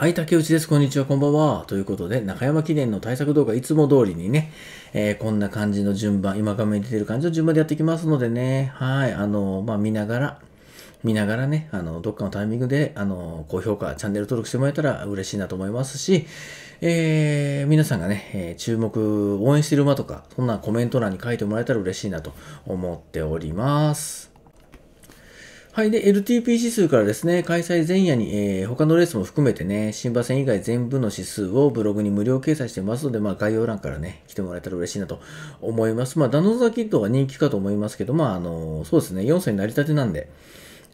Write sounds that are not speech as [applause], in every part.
はい、竹内です。こんにちは、こんばんは。ということで、中山記念の対策動画、いつも通りにね、えーこんな感じの順番、今画面に出てる感じの順番でやっていきますのでね、はい、あの、まあ、見ながら、見ながらね、あの、どっかのタイミングで、あの、高評価、チャンネル登録してもらえたら嬉しいなと思いますし、えー皆さんがね、えー注目、応援してる馬とか、そんなコメント欄に書いてもらえたら嬉しいなと思っております。はい。で、LTP 指数からですね、開催前夜に、えー他のレースも含めてね、新馬戦以外全部の指数をブログに無料掲載してますので、まあ、概要欄からね、来てもらえたら嬉しいなと思います。まあ、ダノザキッドが人気かと思いますけど、まあ、あの、そうですね、4歳成り立てなんで、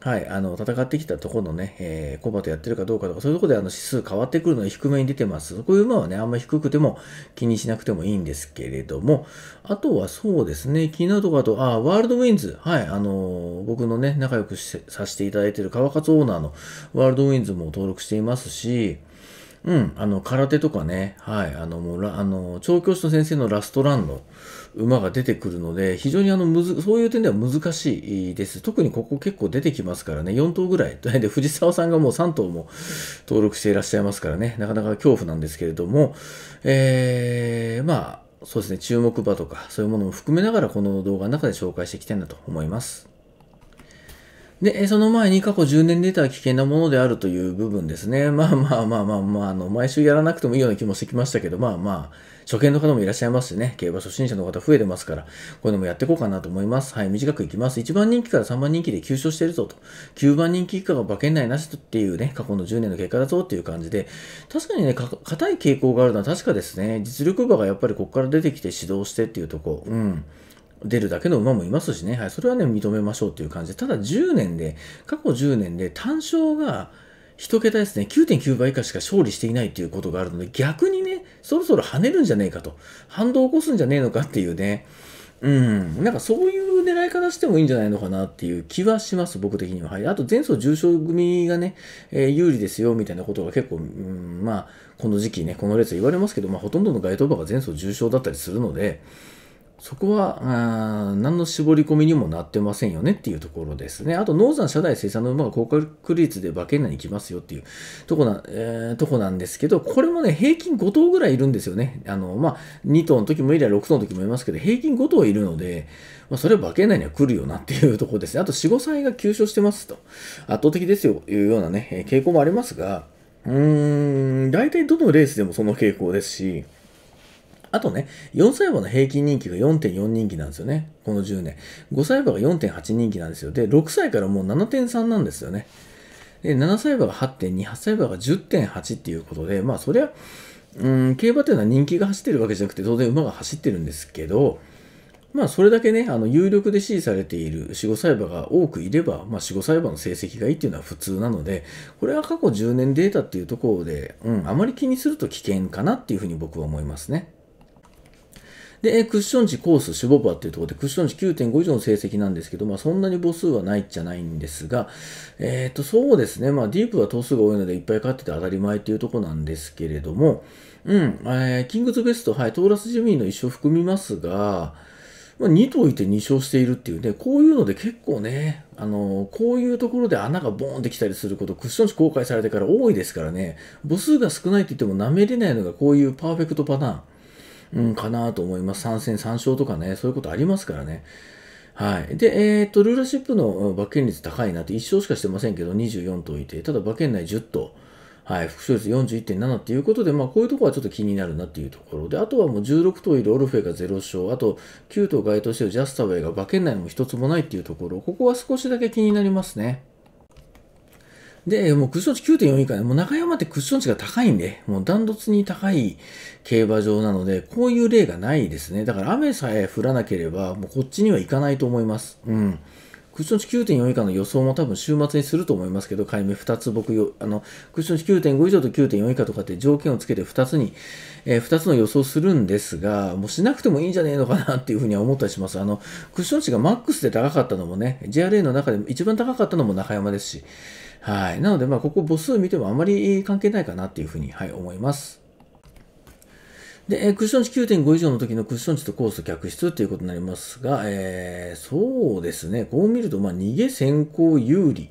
はい、あの、戦ってきたところのね、えーコバとやってるかどうかとか、そういうところであの指数変わってくるのが低めに出てます。こういう馬はね、あんまり低くても気にしなくてもいいんですけれども、あとはそうですね、気になるところだと、あ、ワールドウィンズ、はい、あの、僕のね、仲良くさせていただいている川勝オーナーのワールドウィンズも登録していますし、うん、あの、空手とかね、はい、あの、もうら、あの、調教師の先生のラストランの馬が出てくるので、非常にあの、むず、そういう点では難しいです。特にここ結構出てきますからね、4頭ぐらい。[laughs] で、藤沢さんがもう3頭も登録していらっしゃいますからね、なかなか恐怖なんですけれども、えー、まあ、そうですね、注目馬とか、そういうものも含めながら、この動画の中で紹介していきたいなと思います。で、その前に過去10年データは危険なものであるという部分ですね。[laughs] まあまあまあまあまあ、あの、毎週やらなくてもいいような気もしてきましたけど、まあまあ、初見の方もいらっしゃいますしね、競馬初心者の方増えてますから、こういうのもやっていこうかなと思います。はい、短くいきます。1番人気から3番人気で急所してるぞと。9番人気以下が馬券内なしっていうね、過去の10年の結果だぞっていう感じで、確かにね、硬い傾向があるのは確かですね。実力馬がやっぱりここから出てきて指導してっていうとこ、うん。出るだけの馬もいますしね、はい、それはね、認めましょうっていう感じで、ただ10年で、過去10年で単勝が1桁ですね、9.9倍以下しか勝利していないっていうことがあるので、逆にね、そろそろ跳ねるんじゃねえかと、反動を起こすんじゃねえのかっていうね、うん、なんかそういう狙い方してもいいんじゃないのかなっていう気はします、僕的には。はい。あと、前走重賞組がね、えー有利ですよ、みたいなことが結構、うん、まあ、この時期ね、この列言われますけど、まあ、ほとんどの該当馬が前走重賞だったりするので、そこは、あ何の絞り込みにもなってませんよねっていうところですね。あと、ノーザン社内生産の馬が高確率で馬券内に来ますよっていうとこな、えーとこなんですけど、これもね、平均5頭ぐらいいるんですよね。あの、まあ、2頭の時もいれば6頭の時もいますけど、平均5頭いるので、まあ、それは馬券内には来るよなっていうところですね。あと、4、5歳が急所してますと。圧倒的ですよ、いうようなね、傾向もありますが、うーん、大体どのレースでもその傾向ですし、あとね、4歳馬の平均人気が4.4人気なんですよね。この10年。5歳馬が4.8人気なんですよ。で、6歳からもう7.3なんですよね。で、7歳馬が8.2、8歳馬が10.8っていうことで、まあそりゃ、うん、競馬というのは人気が走ってるわけじゃなくて、当然馬が走ってるんですけど、まあそれだけね、あの有力で支持されている4、5歳馬が多くいれば、まあ4、5歳馬の成績がいいっていうのは普通なので、これは過去10年データっていうところで、うん、あまり気にすると危険かなっていうふうに僕は思いますね。で、クッション値コース、シュボバっていうところで、クッション値9.5以上の成績なんですけど、まあ、そんなに母数はないっちゃないんですが、えっ、と、そうですね、まあ、ディープは頭数が多いので、いっぱい勝ってて当たり前っていうところなんですけれども、うん、えーキングズベスト、はい、トーラスジミーの一勝含みますが、まあ、2頭いて2勝しているっていうね、こういうので結構ね、あのこういうところで穴がボーンってきたりすること、クッション値公開されてから多いですからね、母数が少ないって言っても舐めれないのがこういうパーフェクトパターン。うん、かなと思います。3戦3勝とかね、そういうことありますからね。はい。で、えっ、と、ルーラーシップの馬券率高いなって1勝しかしてませんけど、24頭いて、ただ馬券内10頭。はい、副勝率41.7っていうことで、まあ、こういうところはちょっと気になるなっていうところで、あとはもう16頭いるオルフェが0勝、あと9頭該当しているジャスタウェイが馬券内も一つもないっていうところ、ここは少しだけ気になりますね。で、もうクッション値9.4以下で、もう中山ってクッション値が高いんで、もうダントツに高い競馬場なので、こういう例がないですね。だから雨さえ降らなければ、もうこっちには行かないと思います。うん。クッション値9.4以下の予想も多分週末にすると思いますけど、解明2つ僕よ、あの、クッション値9.5以上と9.4以下とかって条件をつけて2つに、えー2つの予想するんですが、もうしなくてもいいんじゃねえのかなっていうふうには思ったりします。あの、クッション値がマックスで高かったのもね、JRA の中で一番高かったのも中山ですし、はい。なので、まあ、ここ母数見てもあまり関係ないかなっていうふうに、はい、思います。で、えクッション値9.5以上の時のクッション値とコース逆質っていうことになりますが、えーそうですね、こう見ると、まあ、逃げ先行有利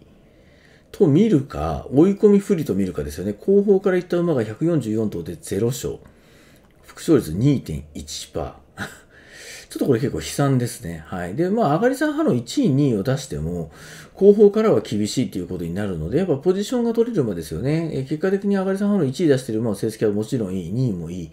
と見るか、追い込み不利と見るかですよね。後方から行った馬が144頭で0勝。副勝率2.1%。ちょっとこれ結構悲惨ですね。はい。で、まあ、上がり3派の1位、2位を出しても、後方からは厳しいっていうことになるので、やっぱポジションが取れる馬ですよね。え結果的に上がり3派の1位出してる馬の成績はもちろんいい、2位もいい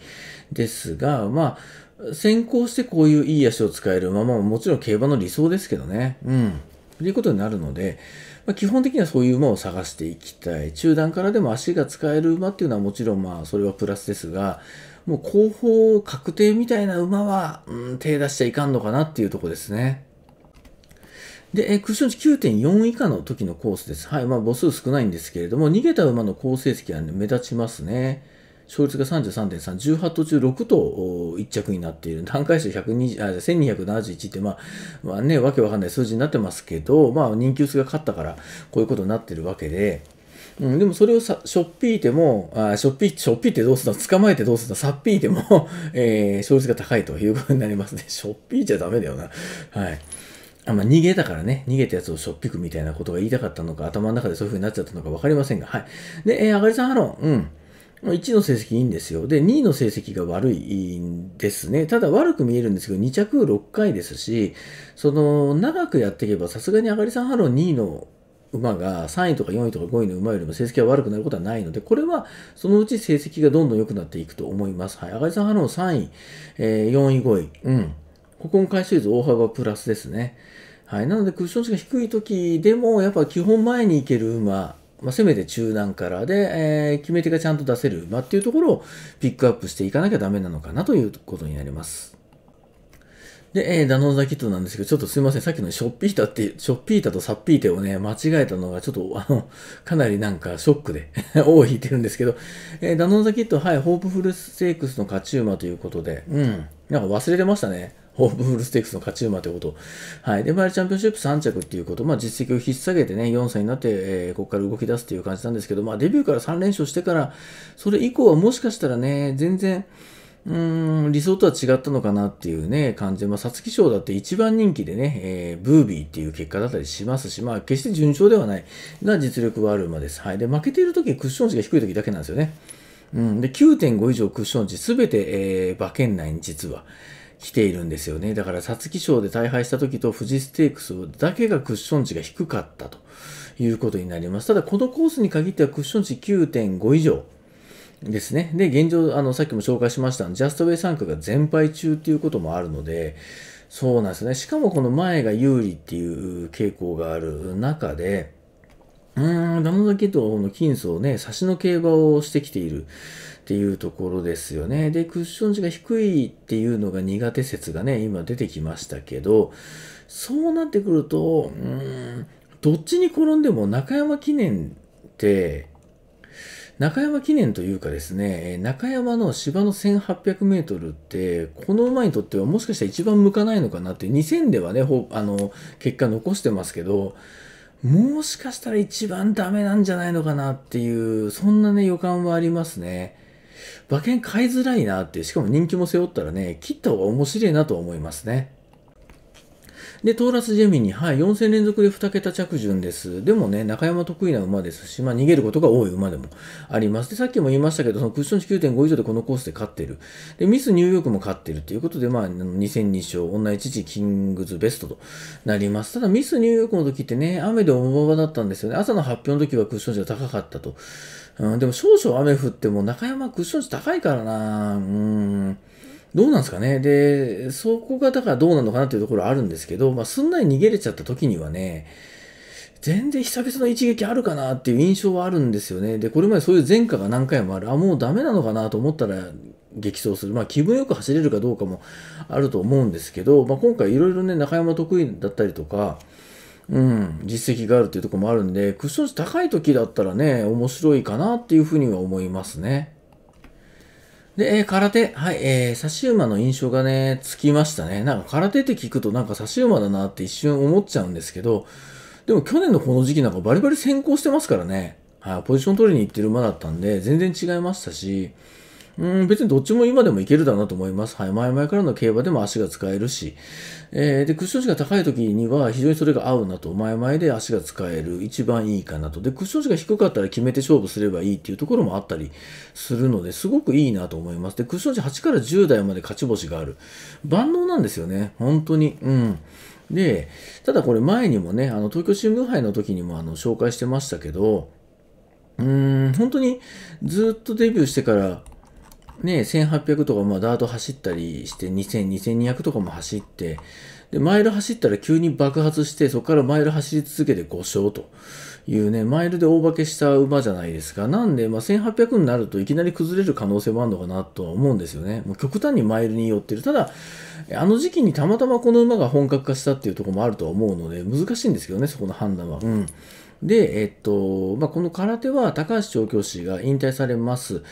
ですが、まあ、先行してこういういい足を使える馬ももちろん競馬の理想ですけどね。うん。ということになるので、まあ、基本的にはそういう馬を探していきたい。中段からでも足が使える馬っていうのはもちろんまあそれはプラスですが、もう後方確定みたいな馬は、うん、手出しちゃいかんのかなっていうとこですね。で、えクッション値9.4以下の時のコースです。はい。まあ母数少ないんですけれども、逃げた馬の好成績は、ね、目立ちますね。勝率が33.3、18頭中6頭1着になっている。単回数120あ1271って、まあ、まあね、わけわかんない数字になってますけど、まあ人気薄が勝ったから、こういうことになってるわけで、うん、でもそれをさ、しょっぴいても、あしょっぴ、しょっぴいてどうするの捕まえてどうするのさっぴいても、[laughs] えー、勝率が高いということになりますね。[laughs] しょっぴいちゃダメだよな。はい。あまあ、逃げたからね、逃げたやつをしょっぴくみたいなことが言いたかったのか、頭の中でそういう風になっちゃったのか分かりませんが、はい。で、えー、あがりさんハロン、うん。1の成績いいんですよ。で、2位の成績が悪いんですね。ただ悪く見えるんですけど、2着6回ですし、その、長くやっていけば、さすがにあがりさんハロン2位の馬が3位とか4位とか5位の馬よりも成績が悪くなることはないので、これはそのうち成績がどんどん良くなっていくと思います。はい。あがりさんハロン3位、えー、4位、5位。うん。ここも回収率大幅プラスですね。はい。なので、クッション値が低い時でも、やっぱ基本前に行ける馬、まあ、せめて中段からで、えー、決め手がちゃんと出せる馬っていうところをピックアップしていかなきゃダメなのかなということになります。で、えー、ダノンザキットなんですけど、ちょっとすいません。さっきのショッピータって、ショッピータとサッピーテをね、間違えたのが、ちょっと、あの、かなりなんかショックで [laughs] 尾を引いてるんですけど、えー、ダノンザキット、はい、ホープフルステークスの勝ち馬ということで、うん、なんか忘れてましたね。ホープフルステークスの勝ち馬ということ。はい。で、マイルチャンピオンシップ3着っていうこと、まあ実績を引っ提げてね、4歳になって、えー、ここから動き出すっていう感じなんですけど、まあデビューから3連勝してから、それ以降はもしかしたらね、全然、うーん、理想とは違ったのかなっていうね、感じで、まあ、皐月賞だって一番人気でね、えー、ブービーっていう結果だったりしますし、まあ、決して順調ではないが実力はある馬です。はい。で、負けている時クッション値が低い時だけなんですよね。うん。で、9.5以上クッション値すべて、えー、馬券内に実は。来ているんですよね。だから、皐月賞で大敗した時と富士ステークスだけがクッション値が低かったということになります。ただ、このコースに限ってはクッション値9.5以上ですね。で、現状、あの、さっきも紹介しましたジャストウェイ参加が全敗中っていうこともあるので、そうなんですね。しかもこの前が有利っていう傾向がある中で、うーん、ダノザキットの金層ね、差しの競馬をしてきている。っていうところですよね。で、クッション値が低いっていうのが苦手説がね、今出てきましたけど、そうなってくると、うーん、どっちに転んでも中山記念って、中山記念というかですね、中山の芝の1800メートルって、この馬にとってはもしかしたら一番向かないのかなって、2000ではね、あの、結果残してますけど、もしかしたら一番ダメなんじゃないのかなっていう、そんなね、予感はありますね。馬券買いづらいなって、しかも人気も背負ったらね、切った方が面白いなと思いますね。で、トーラスジェミニ、はい、4戦連続で2桁着順です。でもね、中山得意な馬ですし、まあ逃げることが多い馬でもあります。で、さっきも言いましたけど、そのクッション値9.5以上でこのコースで勝ってる。で、ミスニューヨークも勝ってるということで、まあ、2戦2勝、女一時キングズベストとなります。ただ、ミスニューヨークの時ってね、雨で重馬場だったんですよね。朝の発表の時はクッション値が高かったと。うん、でも少々雨降っても中山クッション値高いからなうん。どうなんですかね。で、そこがだからどうなのかなっていうところあるんですけど、まあ、すんなり逃げれちゃった時にはね、全然久々の一撃あるかなっていう印象はあるんですよね。で、これまでそういう前科が何回もある。あ、もうダメなのかなと思ったら激走する。まあ気分よく走れるかどうかもあると思うんですけど、まあ今回いろいろね、中山得意だったりとか、うん、実績があるっていうとこもあるんで、クッション値高い時だったらね、面白いかなっていうふうには思いますね。で、えー、空手。はい、えー、差し馬の印象がね、つきましたね。なんか空手って聞くとなんか差し馬だなって一瞬思っちゃうんですけど、でも去年のこの時期なんかバリバリ先行してますからね。はい、ポジション取りに行ってる馬だったんで、全然違いましたし、うん、別にどっちも今でもいけるだなと思います。はい。前々からの競馬でも足が使えるし、えー、で、クッション値が高い時には非常にそれが合うなと、前々で足が使える、一番いいかなと。で、クッション値が低かったら決めて勝負すればいいっていうところもあったりするので、すごくいいなと思います。で、クッション値8から10代まで勝ち星がある。万能なんですよね。本当に。うん。で、ただこれ前にもね、あの、東京新聞杯の時にもあの、紹介してましたけど、うーん、本当にずっとデビューしてからね、1800とか、まあ、ダート走ったりして、2000、2200とかも走って、で、マイル走ったら急に爆発して、そこからマイル走り続けて5勝というね、マイルで大化けした馬じゃないですか。なんで、まあ、1800になるといきなり崩れる可能性もあるのかなとは思うんですよね。もう極端にマイルに寄ってる。ただ、あの時期にたまたまこの馬が本格化したっていうところもあるとは思うので、難しいんですけどね、そこの判断は。うん。で、えっと、まあ、この空手は高橋調教師が引退されます。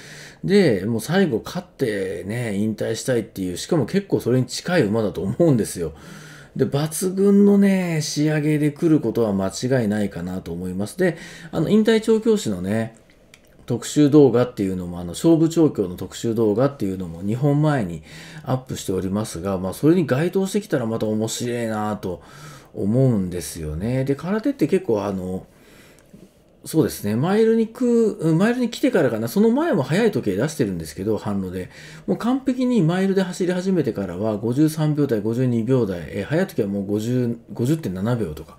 で、もう最後勝ってね、引退したいっていう、しかも結構それに近い馬だと思うんですよ。で、抜群のね、仕上げで来ることは間違いないかなと思います。で、あの、引退調教師のね、特集動画っていうのも、あの、勝負調教の特集動画っていうのも2本前にアップしておりますが、まあ、それに該当してきたらまた面白いなと思うんですよね。で、空手って結構あの、そうですね。マイルにく、マイルに来てからかな。その前も速い時計出してるんですけど、反路で。もう完璧にマイルで走り始めてからは、53秒台、52秒台、えー、速い時はもう50、50.7秒とか、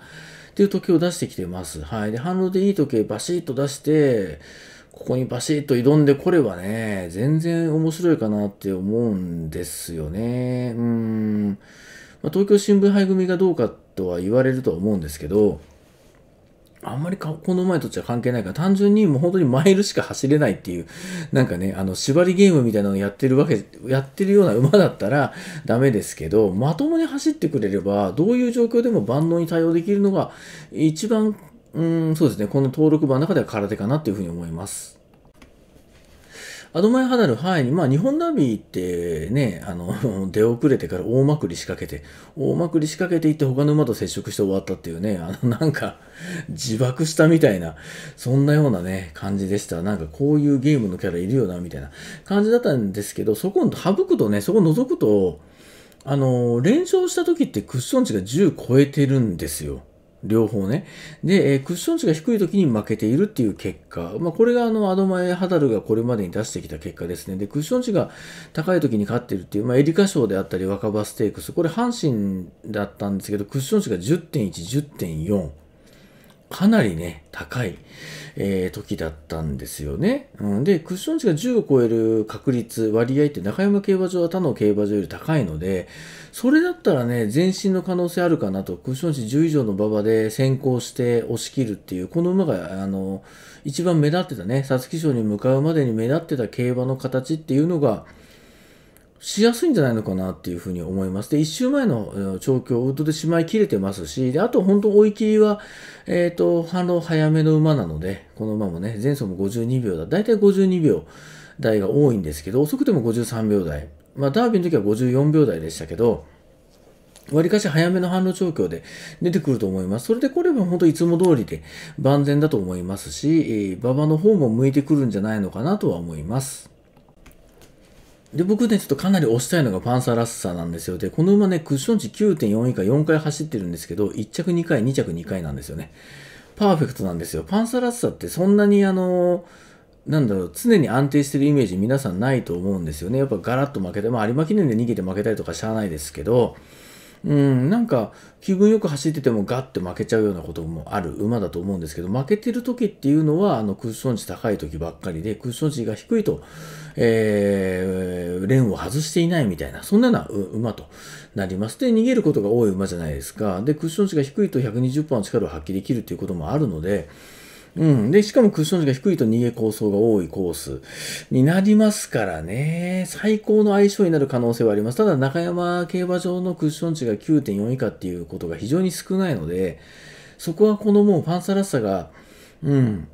っていう時計を出してきてます。はい。で、反路でいい時計バシッと出して、ここにバシッと挑んでこればね、全然面白いかなって思うんですよね。うん。まあ、東京新聞杯組がどうかとは言われるとは思うんですけど、あんまりこの前とっちゃ関係ないから、単純にもう本当にマイルしか走れないっていう、なんかね、あの、縛りゲームみたいなのやってるわけ、やってるような馬だったらダメですけど、まともに走ってくれれば、どういう状況でも万能に対応できるのが、一番、うん、そうですね、この登録版の中では空手かなっていうふうに思います。アドマイハダル、はい。まあ、日本ダビーってね、あの、[laughs] 出遅れてから大まくり仕掛けて、大まくり仕掛けていって他の馬と接触して終わったっていうね、あの、[laughs] なんか、自爆したみたいな、そんなようなね、感じでした。なんか、こういうゲームのキャラいるよな、みたいな感じだったんですけど、そこを省くとね、そこを除くと、あの、連勝した時ってクッション値が10超えてるんですよ。両方ね。で、えー、クッション値が低い時に負けているっていう結果。まあ、これがあの、アドマエ・ハダルがこれまでに出してきた結果ですね。で、クッション値が高い時に勝っているっていう、まあ、エリカ賞であったり、若葉ステークス。これ、阪神だったんですけど、クッション値が10.1、10.4。かなりね、高い。えー、時だったんですよね。うん、で、クッション値が10を超える確率、割合って中山競馬場は他の競馬場より高いので、それだったらね、前進の可能性あるかなと、クッション値10以上の馬場で先行して押し切るっていう、この馬が、あの、一番目立ってたね、皐月賞に向かうまでに目立ってた競馬の形っていうのが、しやすいんじゃないのかなっていうふうに思います。で、一周前の調教、ウッドでしまい切れてますし、で、あと本当追い切りは、えっ、ー、と、反応早めの馬なので、この馬もね、前走も52秒だ。だいたい52秒台が多いんですけど、遅くても53秒台。まあ、ダービーの時は54秒台でしたけど、わりかし早めの反応調教で出てくると思います。それでこれば本当いつも通りで万全だと思いますし、馬場の方も向いてくるんじゃないのかなとは思います。で、僕ね、ちょっとかなり押したいのがパンサーラッサーなんですよ。で、この馬ね、クッション値9.4以下4回走ってるんですけど、1着2回、2着2回なんですよね。パーフェクトなんですよ。パンサーラッサーってそんなにあの、なんだろう、常に安定してるイメージ皆さんないと思うんですよね。やっぱガラッと負けて、まあ有馬記念で逃げて負けたりとかしゃあないですけど、うん、なんか気分よく走っててもガッて負けちゃうようなこともある馬だと思うんですけど、負けてる時っていうのは、あのクッション値高い時ばっかりで、クッション値が低いと、えー、レンを外していないみたいな、そんなような馬となります。で、逃げることが多い馬じゃないですか。で、クッション値が低いと120%の力を発揮できるっていうこともあるので、うん。で、しかもクッション値が低いと逃げ構想が多いコースになりますからね、最高の相性になる可能性はあります。ただ、中山競馬場のクッション値が9.4以下っていうことが非常に少ないので、そこはこのもうパンサラッサが、うん、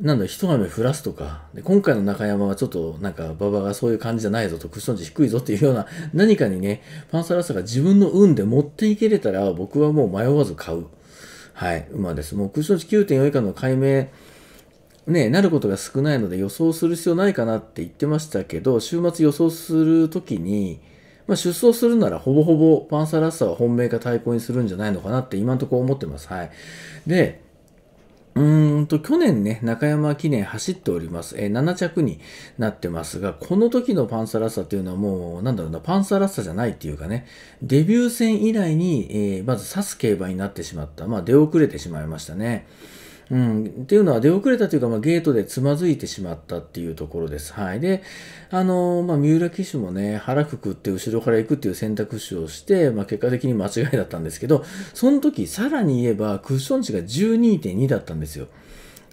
なんだ、一雨降らすとか、で今回の中山はちょっとなんか馬場がそういう感じじゃないぞと、クッション値低いぞっていうような何かにね、パンサラッサが自分の運で持っていけれたら僕はもう迷わず買う。はい、馬です。もうクッション値9.4以下の解明ね、なることが少ないので予想する必要ないかなって言ってましたけど、週末予想するときに、まあ、出走するならほぼほぼパンサーラッサーは本命か対抗にするんじゃないのかなって今のところ思ってます。はい。で、うんと、去年ね、中山記念走っております。えー、7着になってますが、この時のパンサラッサというのはもう、なんだろうな、パンサラッサじゃないっていうかね、デビュー戦以来に、えー、まず指す競馬になってしまった。まあ、出遅れてしまいましたね。うん、っていうのは出遅れたというか、まあ、ゲートでつまずいてしまったっていうところです。はい。で、あの、まあ、三浦騎手もね、腹くくって後ろから行くっていう選択肢をして、まあ、結果的に間違いだったんですけど、その時、さらに言えば、クッション値が12.2だったんですよ。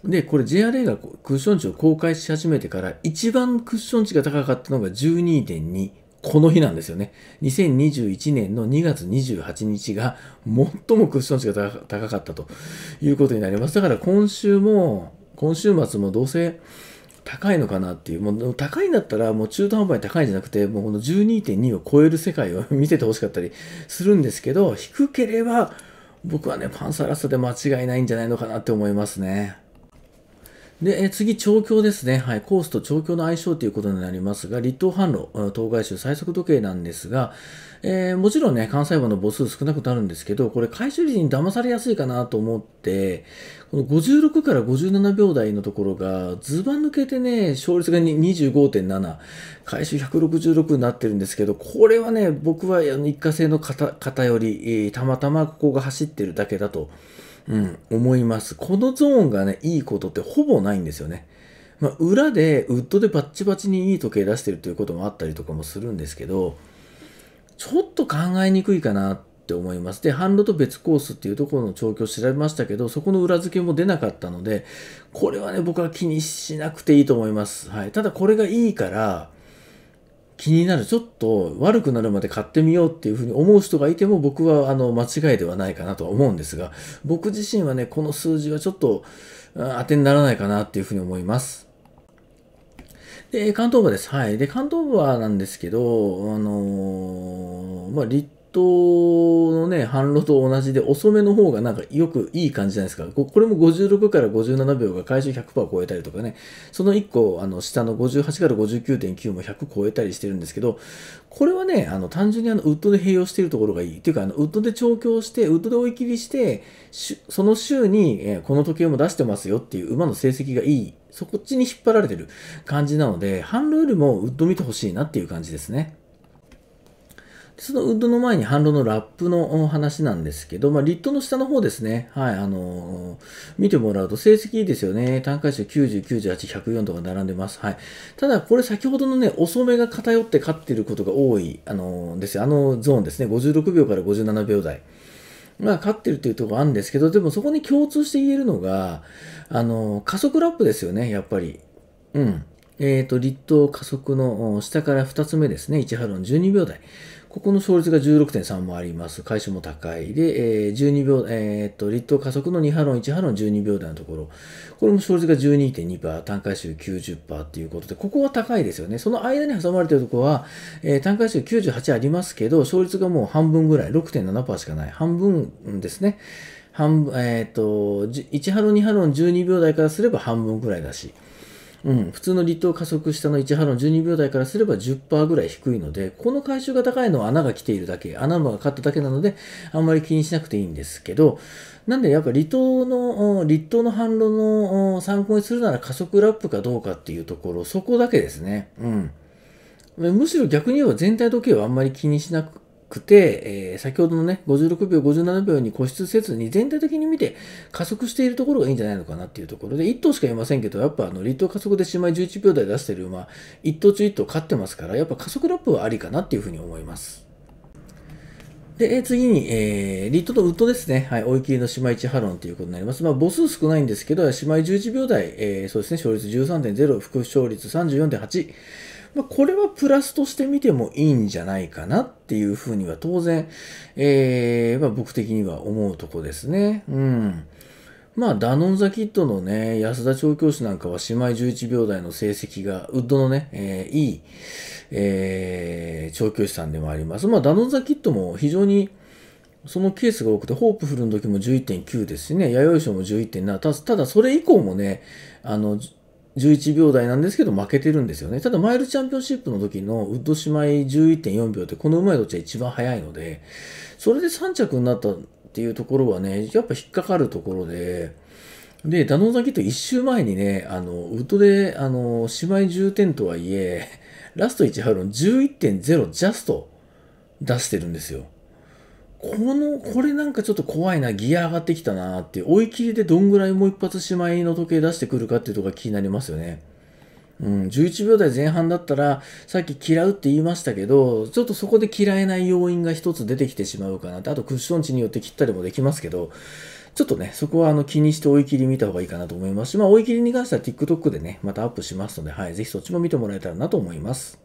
で、これ JRA がクッション値を公開し始めてから、一番クッション値が高かったのが12.2。この日なんですよね。2021年の2月28日が最もクッション値が高かったということになります。だから今週も、今週末もどうせ高いのかなっていう、もう高いんだったらもう中途半端に高いんじゃなくて、もうこの12.2を超える世界を [laughs] 見せてほしかったりするんですけど、低ければ僕はね、パンサーラストで間違いないんじゃないのかなって思いますね。で、え次、調教ですね。はい。コースと調教の相性ということになりますが、立東販路、当該種最速時計なんですが、えー、もちろんね、関西馬の母数少なくなるんですけど、これ回収率に騙されやすいかなと思って、この56から57秒台のところが、ずば抜けてね、勝率が25.7、回収166になってるんですけど、これはね、僕は一過性の偏り、たまたまここが走ってるだけだと。うん、思います。このゾーンがね、いいことってほぼないんですよね。まあ、裏で、ウッドでバッチバチにいい時計出してるということもあったりとかもするんですけど、ちょっと考えにくいかなって思います。で、ハンドと別コースっていうところの調教を調べましたけど、そこの裏付けも出なかったので、これはね、僕は気にしなくていいと思います。はい。ただこれがいいから、気になる、ちょっと悪くなるまで買ってみようっていうふうに思う人がいても僕はあの間違いではないかなとは思うんですが、僕自身はね、この数字はちょっと当てにならないかなっていうふうに思います。で、関東部です。はい。で、関東部はなんですけど、あのー、まあ、のね、反路と同じで遅めの方がなんかよくいい感じじゃないですか。これも56から57秒が回収100%超えたりとかね、その1個、あの、下の58から59.9も100超えたりしてるんですけど、これはね、あの、単純にあの、ウッドで併用しているところがいい。っていうか、あの、ウッドで調教して、ウッドで追い切りして、その週に、えこの時計も出してますよっていう馬の成績がいい。そこっちに引っ張られてる感じなので、反路よりもウッド見てほしいなっていう感じですね。そのウッドの前に反論のラップの話なんですけど、まあ、リットの下の方ですね。はい、あのー、見てもらうと成績いいですよね。単価数90、98、104とか並んでます。はい。ただ、これ先ほどのね、遅めが偏って勝っていることが多い、あのー、です。あのゾーンですね。56秒から57秒台。まあ、勝ってるというところがあるんですけど、でもそこに共通して言えるのが、あのー、加速ラップですよね、やっぱり。うん。えっ、ー、と、立東加速の下から2つ目ですね。1ハロン12秒台。ここの勝率が16.3もあります。回収も高い。で、えー、12秒、えー、っと、立東加速の2波論、1波論12秒台のところ。これも勝率が12.2%、単回数90%っていうことで、ここは高いですよね。その間に挟まれてるとこは、えー、単回数98ありますけど、勝率がもう半分ぐらい、6.7%しかない。半分ですね。半分、えっ、と、1波論、2波論12秒台からすれば半分ぐらいだし。うん、普通の立冬加速下の1波の12秒台からすれば10%ぐらい低いので、この回収が高いのは穴が来ているだけ、穴が勝っただけなので、あんまり気にしなくていいんですけど、なんでやっぱ離島の、離島の反論の参考にするなら加速ラップかどうかっていうところ、そこだけですね。うん。むしろ逆に言えば全体時計はあんまり気にしなくくて、えー、先ほどのね、56秒、57秒に固執せずに全体的に見て加速しているところがいいんじゃないのかなっていうところで、1頭しかいませんけど、やっぱあの、立冬加速で姉妹11秒台出してる馬、1頭中1頭勝ってますから、やっぱ加速ラップはありかなっていうふうに思います。で、え次に、えー、リットとウッドですね。はい、追い切りの姉妹1ハロンということになります。まあ、母数少ないんですけど、姉妹11秒台、えー、そうですね、勝率13.0、副勝率34.8。まあ、これはプラスとして見てもいいんじゃないかなっていうふうには当然、えー、まあ、僕的には思うとこですね。うん。まあ、ダノンザキットのね、安田調教師なんかは姉妹11秒台の成績が、ウッドのね、えー、いい、えー、調教師さんでもあります。まあ、ダノンザキットも非常に、そのケースが多くて、ホープフルの時も11.9ですしね、弥生賞も11.7。たただ、それ以降もね、あの、11秒台なんですけど負けてるんですよね。ただマイルチャンピオンシップの時のウッド姉妹11.4秒ってこの馬にとっては一番速いので、それで3着になったっていうところはね、やっぱ引っかかるところで、で、ダノンザキット1周前にね、あの、ウッドで、あの、姉妹10点とはいえ、ラスト1ハロン11.0ジャスト出してるんですよ。この、これなんかちょっと怖いな、ギア上がってきたなって、追い切りでどんぐらいもう一発姉妹の時計出してくるかっていうとこが気になりますよね。うん、11秒台前半だったら、さっき嫌うって言いましたけど、ちょっとそこで嫌えない要因が一つ出てきてしまうかなって、あとクッション値によって切ったりもできますけど、ちょっとね、そこはあの気にして追い切り見た方がいいかなと思いますし、まあ追い切りに関しては TikTok でね、またアップしますので、はい、ぜひそっちも見てもらえたらなと思います。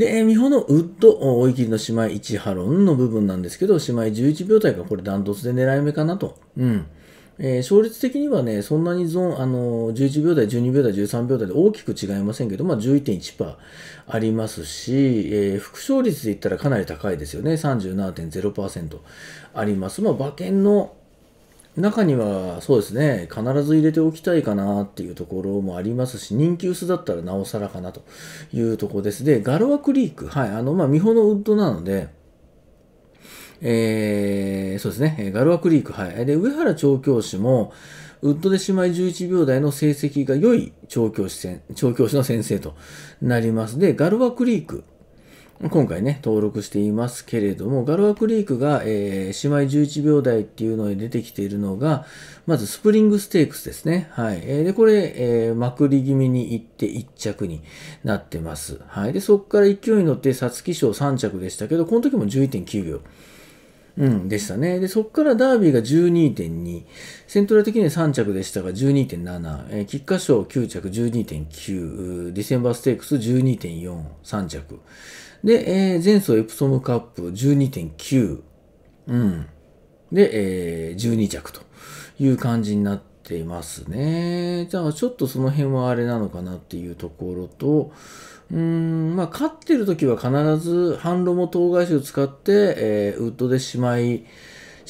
で、えー、美穂のウッド、追い切りの姉妹1ハロンの部分なんですけど、姉妹11秒台がこれダントツで狙い目かなと。うん。えー、勝率的にはね、そんなにゾーン、あの、11秒台、12秒台、13秒台で大きく違いませんけど、まあ11.1%ありますし、えー、副勝率で言ったらかなり高いですよね。37.0%あります。まあ馬券の中にはそうですね、必ず入れておきたいかなっていうところもありますし、人気薄だったらなおさらかなというところです。で、ガロアクリーク、はい、あの、まあ、美穂のウッドなので、えー、そうですね、ガロアクリーク、はい。で、上原調教師も、ウッドで姉妹11秒台の成績が良い調教師調教師の先生となります。で、ガロアクリーク、今回ね、登録していますけれども、ガロアクリークが、えー、姉妹11秒台っていうので出てきているのが、まずスプリングステークスですね。はい。えー、で、これ、えー、まくり気味に行って1着になってます。はい。で、そこから勢いに乗って皐月賞3着でしたけど、この時も11.9秒。うん、でしたね。で、そこからダービーが12.2、セントラ的には3着でしたが12.7、えー、菊花賞9着12.9、ディセンバーステークス12.4、3着。で、えー、前走エプソムカップ12.9、うん。で、えー、12着という感じになっていますね。じゃあちょっとその辺はあれなのかなっていうところと、うーん、まあ、勝ってる時は必ず販路も当該種を使って、えー、ウッドでしまい、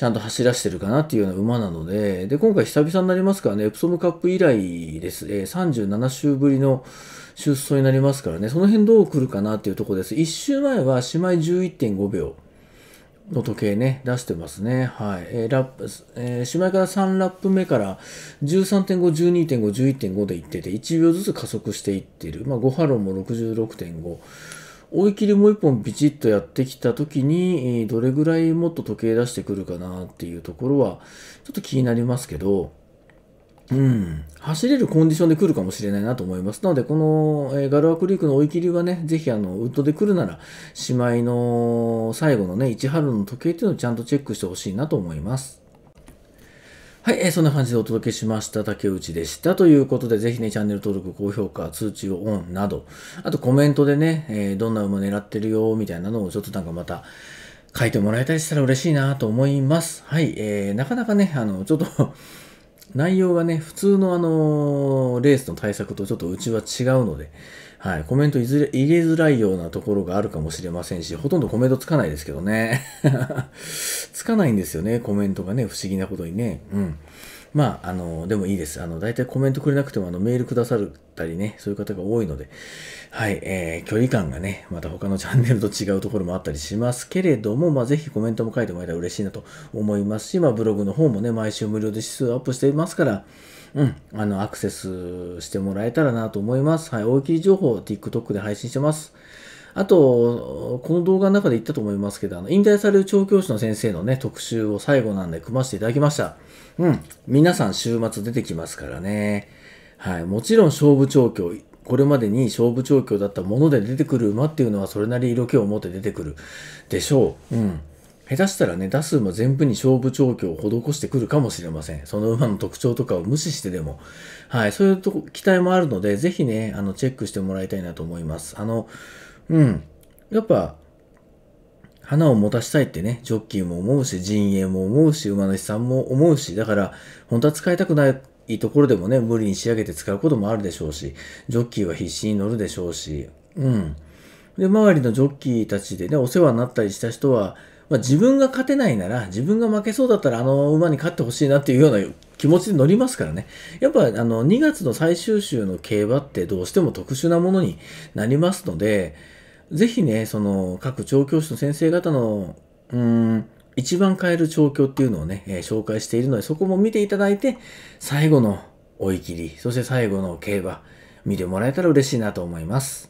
ちゃんと走らせてるかなっていうような馬なので、で、今回久々になりますからね、エプソムカップ以来です。えー、37週ぶりの出走になりますからね、その辺どう来るかなっていうところです。1周前は姉妹11.5秒の時計ね、出してますね。はい。えー、ラップ、えー、姉妹から3ラップ目から13.5、12.5、11.5でいってて、1秒ずつ加速していってる。まあ、5ハロンも66.5。追い切りもう一本ビチッとやってきた時に、どれぐらいもっと時計出してくるかなっていうところは、ちょっと気になりますけど、うん、走れるコンディションで来るかもしれないなと思います。なので、この、えー、ガルアクリークの追い切りはね、ぜひあの、ウッドで来るなら、しまいの最後のね、1春の時計っていうのをちゃんとチェックしてほしいなと思います。はい、えー、そんな感じでお届けしました。竹内でした。ということで、ぜひね、チャンネル登録、高評価、通知をオンなど、あとコメントでね、えー、どんな馬狙ってるよ、みたいなのをちょっとなんかまた、書いてもらえたりしたら嬉しいなと思います。はい、えー、なかなかね、あの、ちょっと内容がね、普通のあの、レースの対策とちょっとうちは違うので、はい、コメントいずれ入れづらいようなところがあるかもしれませんし、ほとんどコメントつかないですけどね。[laughs] つかないんですよね、コメントがね、不思議なことにね。うん。まあ、あの、でもいいです。あの、大体コメントくれなくても、あの、メールくださったりね、そういう方が多いので、はい、えー、距離感がね、また他のチャンネルと違うところもあったりしますけれども、まあ、ぜひコメントも書いてもらえたら嬉しいなと思いますし、まあ、ブログの方もね、毎週無料で指数アップしていますから、うん、あの、アクセスしてもらえたらなと思います。はい、大きい情報を TikTok で配信してます。あと、この動画の中で言ったと思いますけど、あの、引退される調教師の先生のね、特集を最後なんで組ませていただきました。うん。皆さん週末出てきますからね。はい。もちろん勝負調教、これまでに勝負調教だったもので出てくる馬っていうのはそれなり色気を持って出てくるでしょう。うん。下手したらね、出す馬全部に勝負調教を施してくるかもしれません。その馬の特徴とかを無視してでも。はい。そういうと期待もあるので、ぜひね、あの、チェックしてもらいたいなと思います。あの、うん。やっぱ、花を持たしたいってね、ジョッキーも思うし、陣営も思うし、馬主さんも思うし、だから、本当は使いたくないところでもね、無理に仕上げて使うこともあるでしょうし、ジョッキーは必死に乗るでしょうし、うん。で、周りのジョッキーたちでね、お世話になったりした人は、まあ、自分が勝てないなら、自分が負けそうだったらあの馬に勝ってほしいなっていうような気持ちで乗りますからね。やっぱあの2月の最終週の競馬ってどうしても特殊なものになりますので、ぜひね、その各調教師の先生方の、うーん、一番変える調教っていうのをね、えー、紹介しているので、そこも見ていただいて、最後の追い切り、そして最後の競馬、見てもらえたら嬉しいなと思います。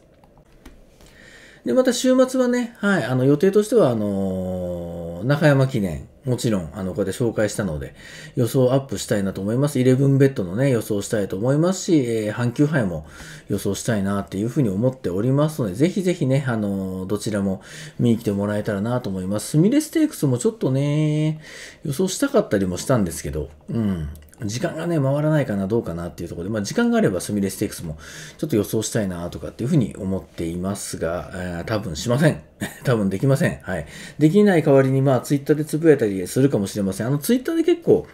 で、また週末はね、はい、あの予定としては、あのー、中山記念、もちろん、あの、こうやって紹介したので、予想アップしたいなと思います。11ベッドのね、予想したいと思いますし、えー、阪急杯も予想したいなっていうふうに思っておりますので、ぜひぜひね、あのー、どちらも見に来てもらえたらなと思います。スミレステークスもちょっとね、予想したかったりもしたんですけど、うん。時間がね、回らないかな、どうかなっていうところで、まあ、時間があればスミレステークスもちょっと予想したいなとかっていうふうに思っていますが、えー、多分しません。[laughs] 多分できません。はい。できない代わりに、まあ、ツイッターでつぶやいたりするかもしれません。あの、ツイッターで結構、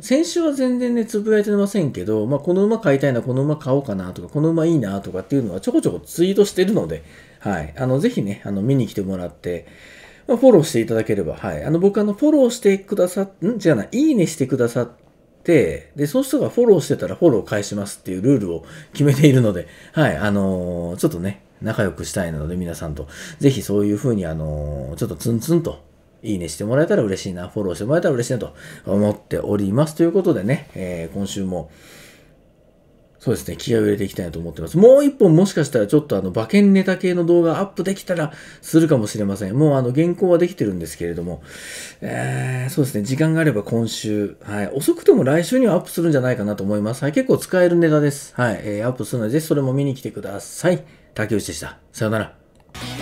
先週は全然ね、つぶやいてませんけど、まあ、この馬買いたいな、この馬買おうかなとか、この馬いいなとかっていうのはちょこちょこツイートしてるので、はい。あの、ぜひね、あの、見に来てもらって、まあ、フォローしていただければ、はい。あの、僕、あの、フォローしてくださっ、ん？じゃない、いいねしてくださって、で、その人がフォローしてたらフォロー返しますっていうルールを決めているので、はい、あのー、ちょっとね、仲良くしたいので皆さんと、ぜひそういうふうに、あのー、ちょっとツンツンと、いいねしてもらえたら嬉しいな、フォローしてもらえたら嬉しいなと思っております。ということでね、えー、今週も、そうですね、気合を入れていきたいなと思ってます。もう一本もしかしたらちょっとあの馬券ネタ系の動画アップできたらするかもしれません。もうあの原稿はできてるんですけれども、えー、そうですね、時間があれば今週、はい、遅くても来週にはアップするんじゃないかなと思います。はい、結構使えるネタです。はい、えー、アップするのでぜひそれも見に来てください。竹内でした。さよなら。